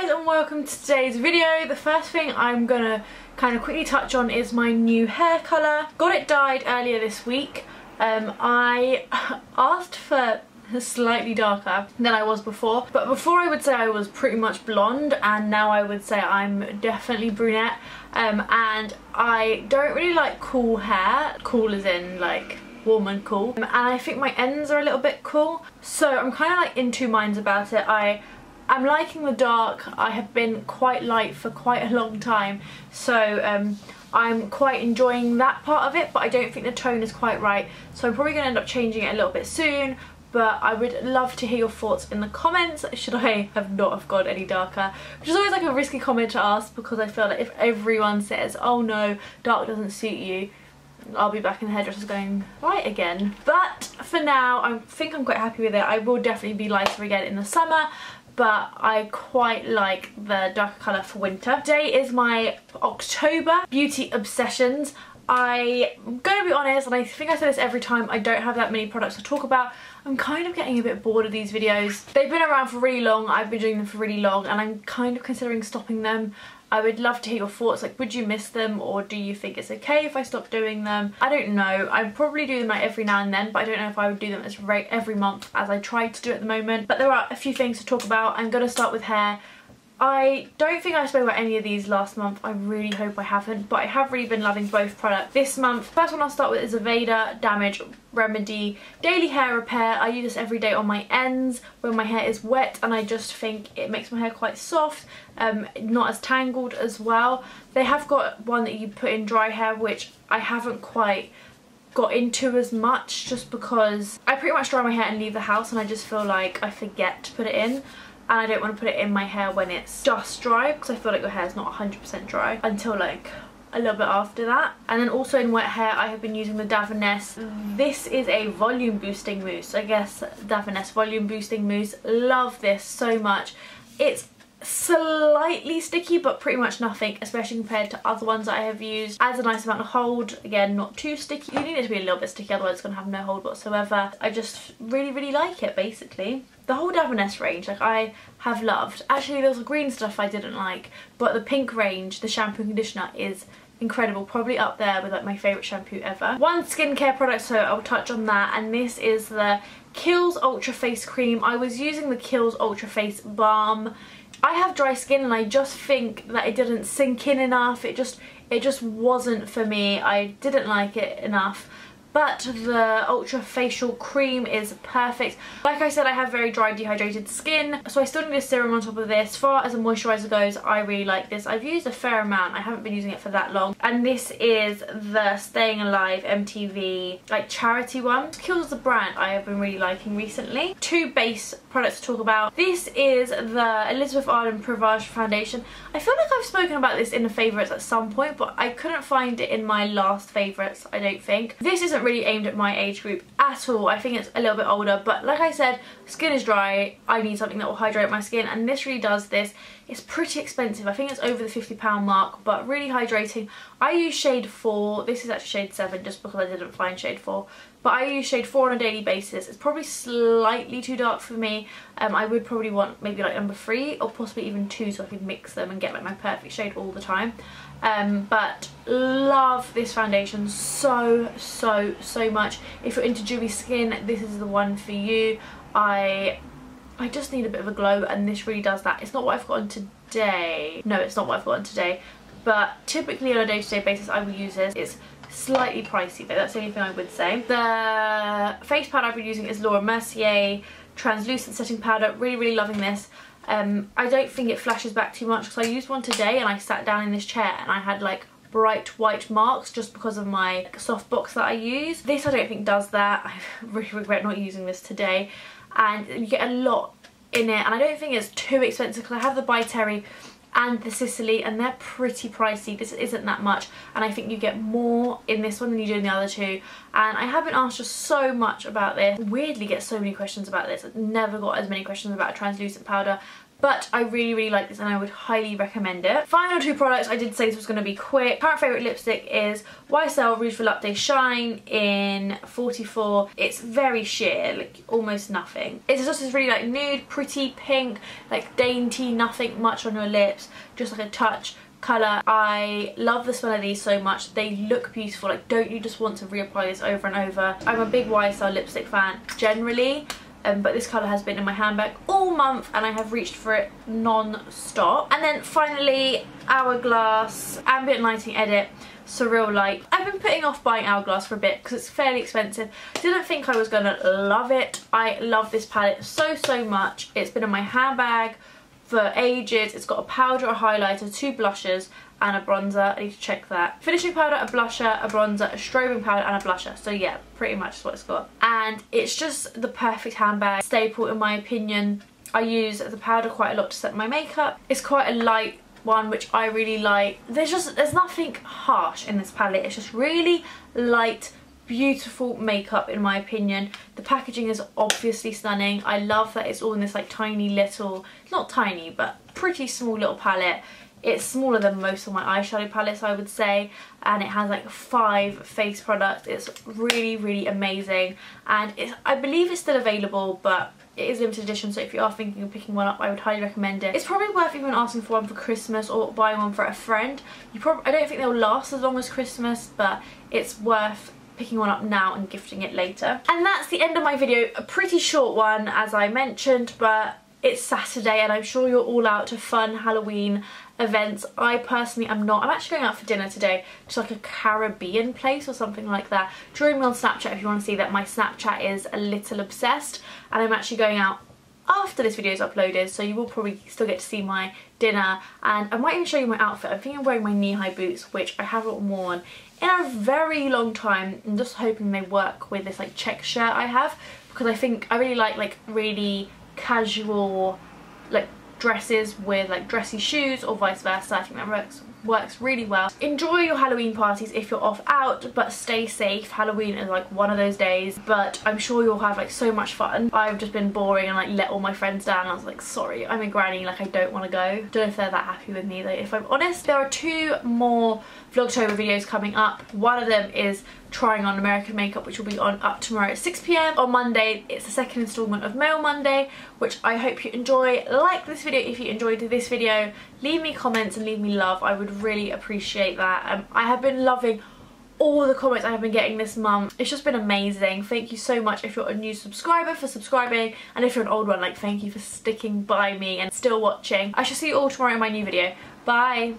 guys and welcome to today's video. The first thing I'm gonna kind of quickly touch on is my new hair colour. Got it dyed earlier this week. Um, I asked for slightly darker than I was before but before I would say I was pretty much blonde and now I would say I'm definitely brunette um, and I don't really like cool hair cool as in like warm and cool um, and I think my ends are a little bit cool so I'm kind of like in two minds about it I I'm liking the dark. I have been quite light for quite a long time. So um, I'm quite enjoying that part of it but I don't think the tone is quite right. So I'm probably going to end up changing it a little bit soon but I would love to hear your thoughts in the comments. Should I have not have gone any darker? Which is always like a risky comment to ask because I feel like if everyone says oh no dark doesn't suit you I'll be back in the hairdressers going right again. But for now I think I'm quite happy with it. I will definitely be lighter again in the summer but I quite like the darker colour for winter. Today is my October Beauty Obsessions. I'm going to be honest, and I think I say this every time, I don't have that many products to talk about. I'm kind of getting a bit bored of these videos. They've been around for really long, I've been doing them for really long, and I'm kind of considering stopping them. I would love to hear your thoughts, like would you miss them or do you think it's okay if I stop doing them? I don't know, I probably do them like every now and then but I don't know if I would do them as every month as I try to do at the moment. But there are a few things to talk about. I'm going to start with hair. I don't think I spoke about any of these last month. I really hope I haven't, but I have really been loving both products this month. First one I'll start with is Aveda Damage Remedy Daily Hair Repair. I use this every day on my ends when my hair is wet and I just think it makes my hair quite soft, um, not as tangled as well. They have got one that you put in dry hair which I haven't quite got into as much just because I pretty much dry my hair and leave the house and I just feel like I forget to put it in and I don't want to put it in my hair when it's just dry because I feel like your hair is not 100% dry until like a little bit after that. And then also in wet hair I have been using the Davines this is a volume boosting mousse. I guess Davines volume boosting mousse. Love this so much. It's slightly sticky but pretty much nothing especially compared to other ones I have used. Adds a nice amount of hold. Again not too sticky. You need it to be a little bit sticky otherwise it's going to have no hold whatsoever. I just really really like it basically. The whole Davines range like I have loved. Actually there was green stuff I didn't like but the pink range the shampoo conditioner is incredible. Probably up there with like my favorite shampoo ever. One skincare product so I'll touch on that and this is the Kiehl's Ultra Face Cream. I was using the Kiehl's Ultra Face Balm I have dry skin and I just think that it didn't sink in enough. It just it just wasn't for me. I didn't like it enough but the Ultra Facial Cream is perfect. Like I said, I have very dry, dehydrated skin, so I still need a serum on top of this. Far as a moisturiser goes, I really like this. I've used a fair amount. I haven't been using it for that long. And this is the Staying Alive MTV like charity one. Kiehl's the brand I have been really liking recently. Two base products to talk about. This is the Elizabeth Arden Prevage Foundation. I feel like I've spoken about this in the favourites at some point, but I couldn't find it in my last favourites, I don't think. This isn't really aimed at my age group at all. I think it's a little bit older, but like I said, skin is dry. I need something that will hydrate my skin, and this really does this. It's pretty expensive. I think it's over the £50 mark, but really hydrating. I use shade 4. This is actually shade 7 just because I didn't find shade 4. But I use shade 4 on a daily basis. It's probably slightly too dark for me. Um, I would probably want maybe like number 3 or possibly even 2 so I could mix them and get like my perfect shade all the time. Um, but love this foundation so, so, so much. If you're into dewy skin, this is the one for you. I I just need a bit of a glow and this really does that. It's not what I've got on today. No, it's not what I've got on today. But typically on a day-to-day -day basis I will use this. It's slightly pricey though, that's the only thing I would say. The face powder I've been using is Laura Mercier Translucent Setting Powder. Really, really loving this. Um, I don't think it flashes back too much because I used one today and I sat down in this chair and I had like bright white marks just because of my soft box that I use. This I don't think does that. I really regret not using this today and you get a lot in it and I don't think it's too expensive because I have the By Terry and the Sisley and they're pretty pricey. This isn't that much and I think you get more in this one than you do in the other two and I have been asked just so much about this. Weirdly get so many questions about this. I've never got as many questions about translucent powder but I really really like this and I would highly recommend it. Final two products, I did say this was going to be quick. Current favourite lipstick is YSL Rouge Volupté Shine in 44. It's very sheer, like almost nothing. It's just this really like nude, pretty pink, like dainty, nothing much on your lips, just like a touch colour. I love the smell of these so much. They look beautiful. Like, don't you just want to reapply this over and over? I'm a big YSL lipstick fan generally. Um, but this colour has been in my handbag all month and I have reached for it non-stop. And then finally, Hourglass Ambient Lighting Edit Surreal Light. I've been putting off buying Hourglass for a bit because it's fairly expensive. Didn't think I was going to love it. I love this palette so, so much. It's been in my handbag for ages. It's got a powder, a highlighter, two blushes and a bronzer. I need to check that. Finishing powder, a blusher, a bronzer, a strobing powder and a blusher. So yeah, pretty much what it's got. And it's just the perfect handbag staple in my opinion. I use the powder quite a lot to set my makeup. It's quite a light one which I really like. There's just, there's nothing harsh in this palette. It's just really light, beautiful makeup in my opinion. The packaging is obviously stunning. I love that it's all in this like tiny little, not tiny but pretty small little palette. It's smaller than most of my eyeshadow palettes I would say and it has like five face products. It's really really amazing and it's, I believe it's still available but it is limited edition so if you are thinking of picking one up I would highly recommend it. It's probably worth even asking for one for Christmas or buying one for a friend. You probably I don't think they'll last as long as Christmas but it's worth picking one up now and gifting it later. And that's the end of my video. A pretty short one as I mentioned but it's Saturday and I'm sure you're all out to fun Halloween events. I personally am not. I'm actually going out for dinner today to like a Caribbean place or something like that. Join me on Snapchat if you want to see that. My Snapchat is a little obsessed and I'm actually going out after this video is uploaded so you will probably still get to see my dinner and I might even show you my outfit. I think I'm wearing my knee-high boots which I haven't worn in a very long time. I'm just hoping they work with this like check shirt I have because I think I really like like really casual like dresses with like dressy shoes or vice versa. I think that works works really well. Enjoy your Halloween parties if you're off out but stay safe. Halloween is like one of those days but I'm sure you'll have like so much fun. I've just been boring and like let all my friends down I was like sorry I'm a granny like I don't want to go. Don't know if they're that happy with me though if I'm honest. There are two more Vlogtober videos coming up. One of them is trying on American makeup which will be on up tomorrow at 6pm. On Monday it's the second instalment of Mail Monday which I hope you enjoy. Like this video if you enjoyed this video. Leave me comments and leave me love. I would really appreciate that. Um, I have been loving all the comments I have been getting this month. It's just been amazing. Thank you so much if you're a new subscriber for subscribing and if you're an old one like thank you for sticking by me and still watching. I shall see you all tomorrow in my new video. Bye!